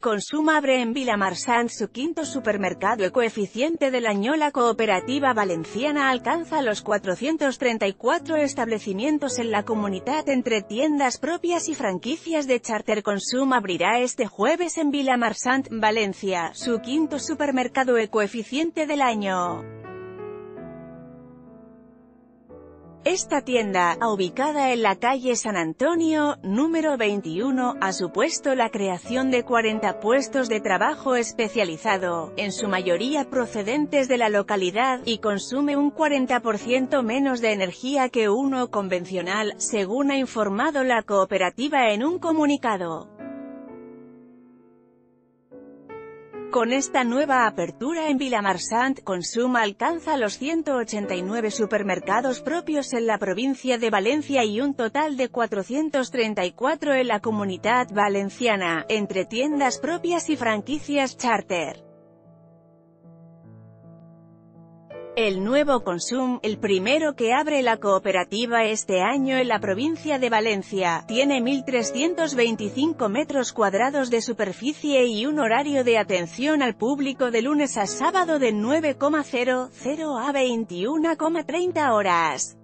Consum abre en Villamarsant su quinto supermercado ecoeficiente del año. La cooperativa valenciana alcanza los 434 establecimientos en la comunidad entre tiendas propias y franquicias de Charter Consum abrirá este jueves en Villamarsant, Valencia, su quinto supermercado ecoeficiente del año. Esta tienda, ubicada en la calle San Antonio, número 21, ha supuesto la creación de 40 puestos de trabajo especializado, en su mayoría procedentes de la localidad, y consume un 40% menos de energía que uno convencional, según ha informado la cooperativa en un comunicado. Con esta nueva apertura en Villamarsant, Consum alcanza los 189 supermercados propios en la provincia de Valencia y un total de 434 en la comunidad valenciana, entre tiendas propias y franquicias charter. El nuevo Consum, el primero que abre la cooperativa este año en la provincia de Valencia, tiene 1.325 metros cuadrados de superficie y un horario de atención al público de lunes a sábado de 9,00 a 21,30 horas.